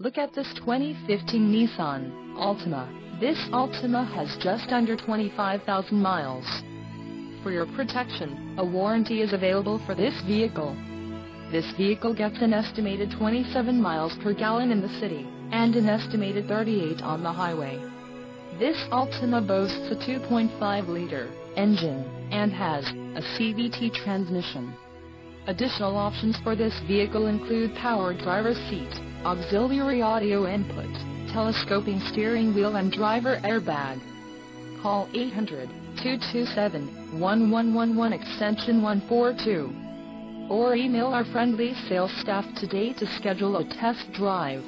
Look at this 2015 Nissan Altima. This Altima has just under 25,000 miles. For your protection, a warranty is available for this vehicle. This vehicle gets an estimated 27 miles per gallon in the city, and an estimated 38 on the highway. This Altima boasts a 2.5-liter engine, and has a CVT transmission. Additional options for this vehicle include power driver's seat, auxiliary audio input, telescoping steering wheel and driver airbag. Call 800-227-1111 extension 142. Or email our friendly sales staff today to schedule a test drive.